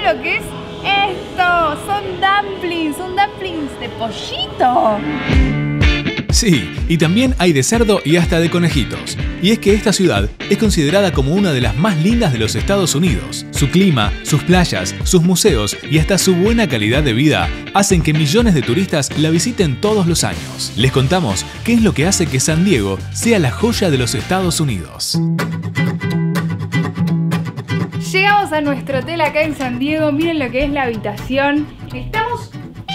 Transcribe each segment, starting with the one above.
lo que es esto. Son dumplings, son dumplings de pollito. Sí, y también hay de cerdo y hasta de conejitos. Y es que esta ciudad es considerada como una de las más lindas de los Estados Unidos. Su clima, sus playas, sus museos y hasta su buena calidad de vida hacen que millones de turistas la visiten todos los años. Les contamos qué es lo que hace que San Diego sea la joya de los Estados Unidos. Llegamos a nuestro hotel acá en San Diego. Miren lo que es la habitación. Estamos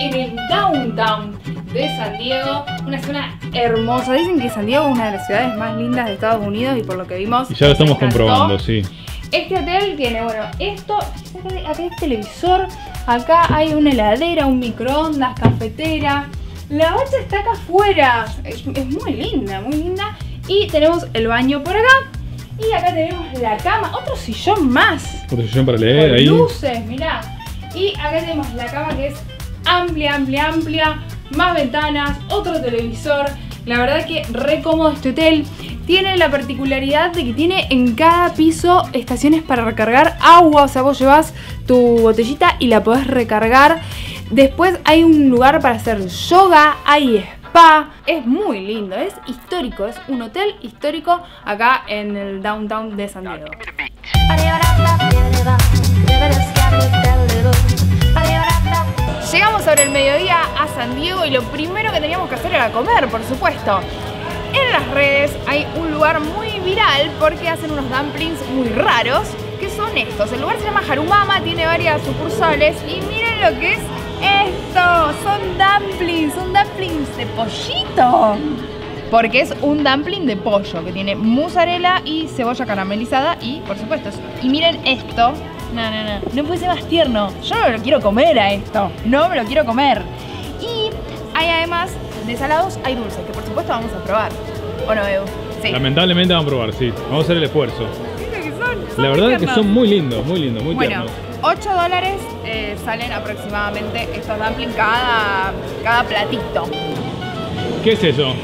en el downtown de San Diego, una zona hermosa. Dicen que San Diego es una de las ciudades más lindas de Estados Unidos y por lo que vimos. Y ya lo estamos comprobando, sí. Este hotel tiene, bueno, esto, acá hay televisor, acá hay una heladera, un microondas, cafetera. La bacha está acá afuera, es, es muy linda, muy linda. Y tenemos el baño por acá. Y acá tenemos la cama, otro sillón más. Otra sesión para leer Con ahí. luces, mirá. Y acá tenemos la cama que es amplia, amplia, amplia. Más ventanas, otro televisor. La verdad que re cómodo este hotel. Tiene la particularidad de que tiene en cada piso estaciones para recargar agua. O sea, vos llevas tu botellita y la podés recargar. Después hay un lugar para hacer yoga, hay spa. Es muy lindo, es histórico. Es un hotel histórico acá en el downtown de San Diego. Llegamos sobre el mediodía a San Diego y lo primero que teníamos que hacer era comer, por supuesto. En las redes hay un lugar muy viral porque hacen unos dumplings muy raros, que son estos. El lugar se llama Harumama, tiene varias sucursales y miren lo que es esto. Son dumplings, son dumplings de pollito. Porque es un dumpling de pollo que tiene mozzarella y cebolla caramelizada y, por supuesto, es- y miren esto. No, no, no. No puede ser más tierno. Yo no me lo quiero comer a esto. No me lo quiero comer. Y hay además de salados, hay dulces, que por supuesto vamos a probar. ¿O no, Edu? Sí. Lamentablemente vamos a probar, sí. Vamos a hacer el esfuerzo. Que son- son La verdad es que son muy lindos, muy lindos, muy Bueno, tiernos. 8 dólares eh, salen aproximadamente estos dumplings cada, cada platito. ¿Qué es eso?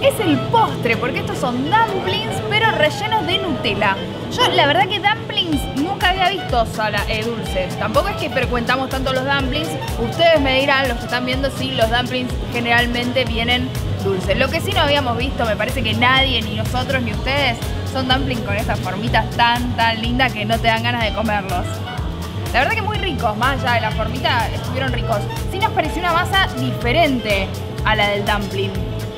Es el postre, porque estos son dumplings, pero rellenos de Nutella. Yo, la verdad que dumplings nunca había visto sola, eh, dulces. Tampoco es que frecuentamos tanto los dumplings. Ustedes me dirán, los que están viendo, si los dumplings generalmente vienen dulces. Lo que sí no habíamos visto, me parece que nadie, ni nosotros, ni ustedes, son dumplings con estas formitas tan, tan lindas que no te dan ganas de comerlos. La verdad que muy ricos, más allá de la formita, estuvieron ricos. Sí nos pareció una masa diferente a la del dumpling.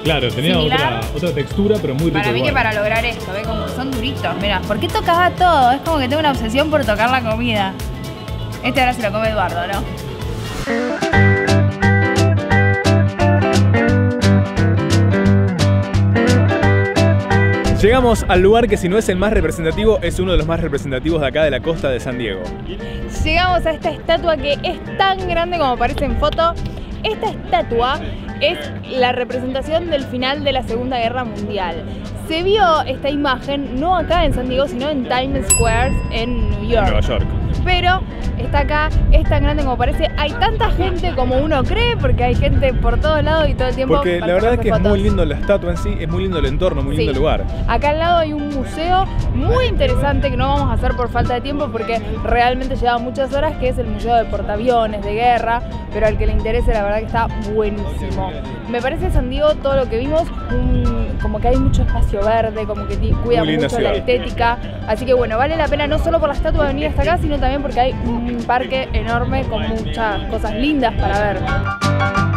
Claro, tenía otra, otra textura, pero muy rico Para mí que para lograr esto, ¿ves? Como que son duritos, mira. ¿Por qué tocaba todo? Es como que tengo una obsesión por tocar la comida. Este ahora se lo come Eduardo, ¿no? Llegamos al lugar que si no es el más representativo, es uno de los más representativos de acá de la costa de San Diego. Llegamos a esta estatua que es tan grande como parece en foto. Esta estatua es la representación del final de la Segunda Guerra Mundial. Se vio esta imagen no acá en San Diego, sino en Times Square en New York. Nueva York. Pero está acá, es tan grande como parece. Hay tanta gente como uno cree, porque hay gente por todos lados y todo el tiempo. Porque la verdad es que es muy lindo la estatua en sí, es muy lindo el entorno, muy lindo el lugar. Acá al lado hay un museo muy interesante que no vamos a hacer por falta de tiempo porque realmente lleva muchas horas, que es el Museo de Portaaviones de Guerra, pero al que le interese la verdad que está buenísimo. Me parece San Diego todo lo que vimos, un- como que hay mucho espacio verde, como que cuida mucho la estética. Así que bueno, vale la pena no solo por la estatua de venir hasta acá, sino también porque hay un parque enorme con muchas cosas lindas para ver.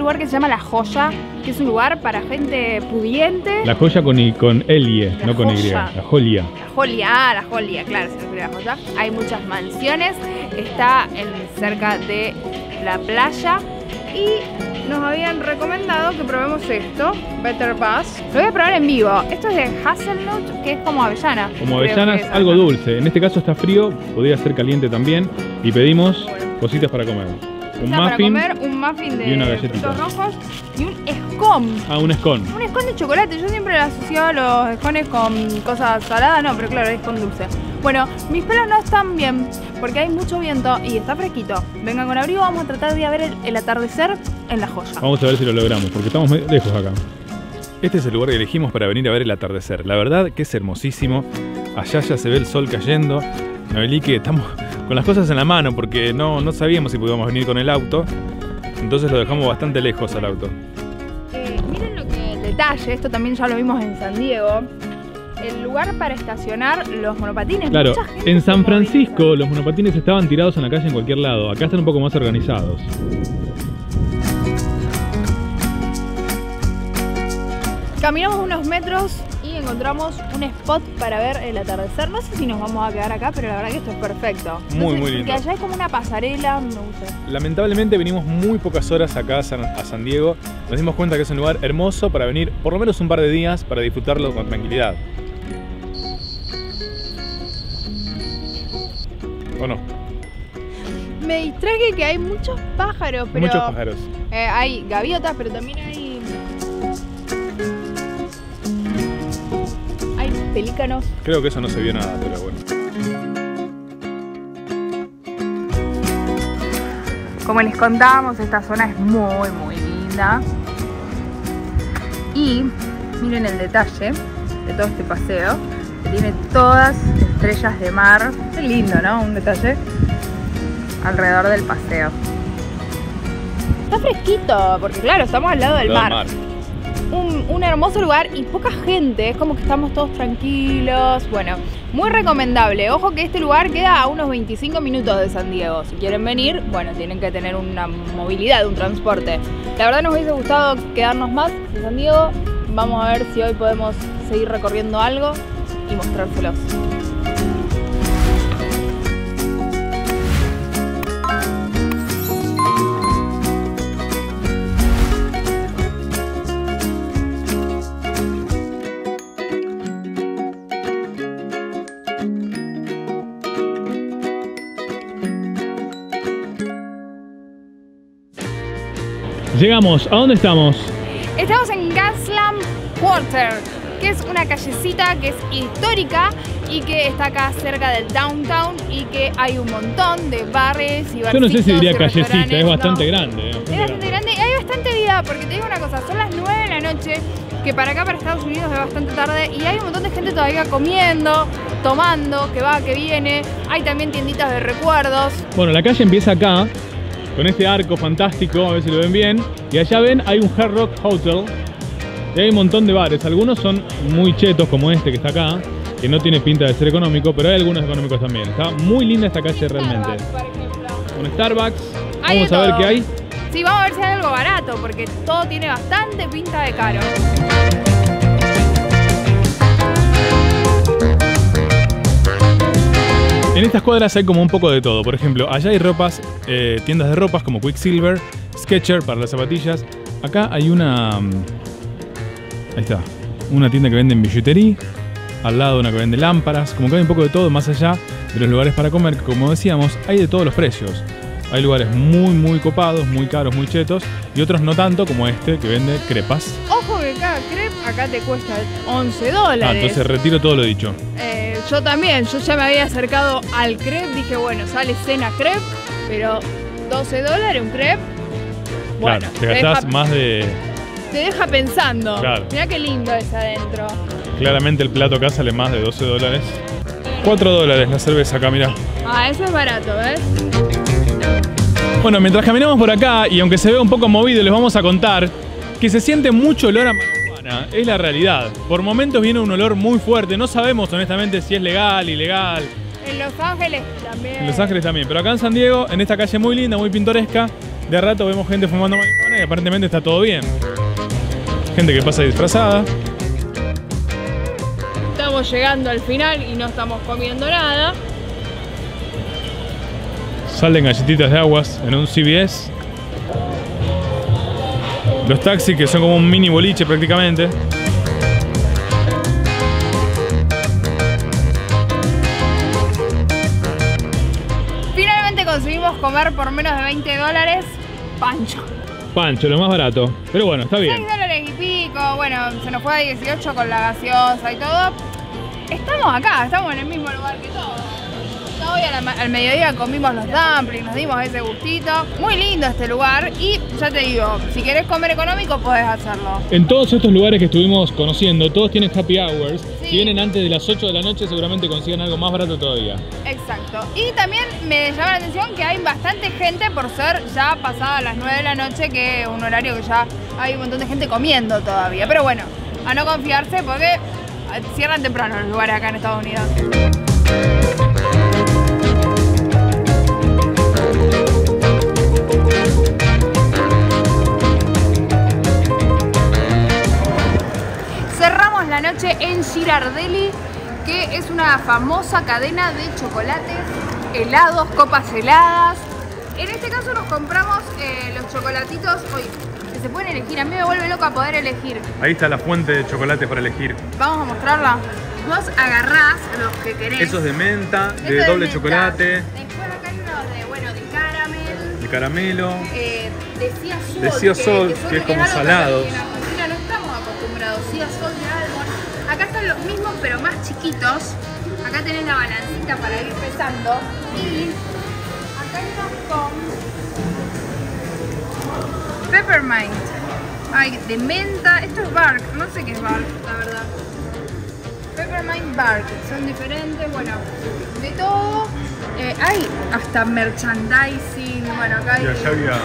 Lugar que se llama La Joya, que es un lugar para gente pudiente. La joya con, con La no con Y. La jolia. La Jolia, ah, la Jolia, claro, se refiere a la Joya. Hay muchas mansiones, está en- cerca de la playa y nos habían recomendado que probemos esto, Better Buzz. Lo voy a probar en vivo. Esto es de Hazelnut, que es como avellana. Como avellanas, algo dulce. En este caso está frío, podría ser caliente también. Y pedimos cositas para comer. Un Está para muffin. comer un muffin de y una frutos rojos y un scone. Ah, un scone. Un scone de chocolate, yo siempre lo asociaba a los scones con cosas saladas, no, pero claro, es con dulce. Bueno, mis pelos no están bien porque hay mucho viento y está fresquito. Vengan con abrigo, vamos a tratar de ir a ver el, el atardecer en la joya. Vamos a ver si lo logramos, porque estamos muy lejos acá. Este es el lugar que elegimos para venir a ver el atardecer. La verdad que es hermosísimo. Allá ya se ve el sol cayendo. que estamos con las cosas en la mano porque no, no sabíamos si podíamos venir con el auto. Entonces lo dejamos bastante lejos al auto. Eh, miren lo que el detalle, esto también ya lo vimos en San Diego. El lugar para estacionar los monopatines. Claro, Mucha gente en San moviliza. Francisco los monopatines estaban tirados en la calle en cualquier lado. Acá están un poco más organizados. Caminamos unos metros encontramos un spot para ver el atardecer. No sé si nos vamos a quedar acá, pero la verdad que esto es perfecto. Muy, muy porque lindo. allá hay como una pasarela, me gusta. Lamentablemente venimos muy pocas horas acá a San, a San Diego. Nos dimos cuenta que es un lugar hermoso para venir por lo menos un par de días para disfrutarlo con tranquilidad. ¿O no? Me distraje que hay muchos pájaros, pero Muchos pájaros. eh, hay gaviotas, pero también hay pelícanos. Creo que eso no se vio nada, pero bueno. Como les contábamos, esta zona es muy, muy linda. Y miren el detalle de todo este paseo, que tiene todas estrellas de mar. Qué lindo, ¿no? Un detalle alrededor del paseo. Está fresquito, porque claro, estamos al lado del Lado mar. Un, hermoso lugar y poca gente, es como que estamos todos tranquilos. Bueno, muy recomendable. Ojo que este lugar queda a unos 25 minutos de San Diego. Si quieren venir, bueno, tienen que tener una movilidad, un transporte. La verdad nos hubiese gustado quedarnos más en San Diego. Vamos a ver si hoy podemos seguir recorriendo algo y mostrárselos. Llegamos. ¿A dónde estamos? Estamos en Gaslam Quarter, que es una callecita que es histórica y que está acá cerca del downtown y que hay un montón de bares y Yo no sé si barcitos diría callecita, es bastante No. grande. eh, Es bastante bastante grande y hay bastante vida, porque te digo una cosa, son las 9 de la noche, que para acá, para Estados Unidos, es bastante tarde, y hay un montón de gente todavía comiendo, tomando, que va, que viene. Hay también tienditas de recuerdos. Bueno, la calle empieza acá, con este arco fantástico, a ver si lo ven bien. Y allá ven, hay un Hard Rock Hotel. Y hay un montón de bares. Algunos son muy chetos, como este que está acá, que no tiene pinta de ser económico, pero hay algunos económicos también. Está muy linda esta calle realmente. Un Starbucks. Hay Vamos a ver qué hay. Sí, vamos a ver si hay algo barato, porque todo tiene bastante pinta de caro. En estas cuadras hay como un poco de todo. Por ejemplo, allá hay ropas, eh, tiendas de ropas como Quicksilver, Sketcher para las zapatillas. Acá hay una. mm, Ahí está. Una tienda que vende billutería. Al lado una que vende lámparas. Como que hay un poco de todo más allá de los lugares para comer. que, Como decíamos, hay de todos los precios. Hay lugares muy, muy copados, muy caros, muy chetos. Y otros no tanto, como este que vende crepas. Ojo que cada crepe acá te cuesta 11 dólares. Ah, entonces retiro todo lo dicho. Eh, yo también, yo ya me había acercado al crepe, dije, bueno, sale cena crepe, pero 12 dólares un crepe. Bueno, claro, te gastás deja, más de. te deja pensando. Claro. Mirá qué lindo es adentro. Claramente el plato acá sale más de 12 dólares. 4 dólares la cerveza acá, mirá. Ah, eso es barato, ¿ves? Bueno, mientras caminamos por acá, y aunque se ve un poco movido, les vamos a contar que se siente mucho olor a marihuana. Es la realidad. Por momentos viene un olor muy fuerte. No sabemos honestamente si es legal, ilegal. En Los Ángeles también. En Los Ángeles también. Pero acá en San Diego, en esta calle muy linda, muy pintoresca, de rato vemos gente fumando marihuana y aparentemente está todo bien. Gente que pasa disfrazada. Estamos llegando al final y no estamos comiendo nada. Salen galletitas de aguas en un CVS. Los taxis que son como un mini boliche prácticamente. Finalmente conseguimos comer por menos de 20 dólares pancho. Pancho, lo más barato. Pero bueno, está 6 bien. dólares y pico, bueno, se nos fue a 18 con la gaseosa y todo. estamos acá, estamos en el mismo lugar que todos. Hoy al, al, mediodía comimos los dumplings, nos dimos ese gustito. Muy lindo este lugar y ya te digo, si querés comer económico podés hacerlo. En todos estos lugares que estuvimos conociendo, todos tienen happy hours. Sí. Si vienen antes de las 8 de la noche seguramente consigan algo más barato todavía. Exacto. Y también me llama la atención que hay bastante gente por ser ya pasada las 9 de la noche, que es un horario que ya hay un montón de gente comiendo todavía. Pero bueno, a no confiarse porque cierran temprano los lugares acá en Estados Unidos. La noche en Girardelli, que es una famosa cadena de chocolates, helados, copas heladas. En este caso nos compramos eh, los chocolatitos, hoy se pueden elegir, a mí me vuelve loca poder elegir. Ahí está la fuente de chocolate para elegir. Vamos a mostrarla. Vos agarrás los que querés. Esos de menta, de doble menta. chocolate. Después acá hay unos de, bueno, de caramel. De caramelo. Eh, de sea salt, que, que es como salado. que En Argentina no estamos acostumbrados. Almond. Acá están los mismos, pero más chiquitos. Acá tenés la balancita para ir pesando. Y acá hay unos con peppermint. Ay, de menta. Esto es bark. No sé qué es bark, la verdad. Peppermint Bark, son diferentes, bueno, de todo. Eh, hay hasta merchandising, bueno, acá hay... Y allá había.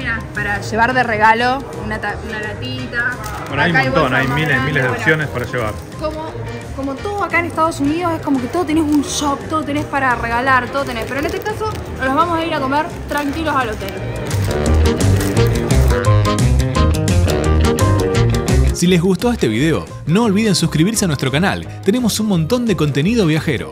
Mira, para llevar de regalo una, ta- una latita. Bueno, hay un montón, hay miles y miles de opciones para llevar. como, como todo acá en Estados Unidos es como que todo tenés un shop, todo tenés para regalar, todo tenés. Pero en este caso nos los vamos a ir a comer tranquilos al hotel. Si les gustó este video, no olviden suscribirse a nuestro canal. Tenemos un montón de contenido viajero.